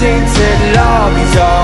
see now tainted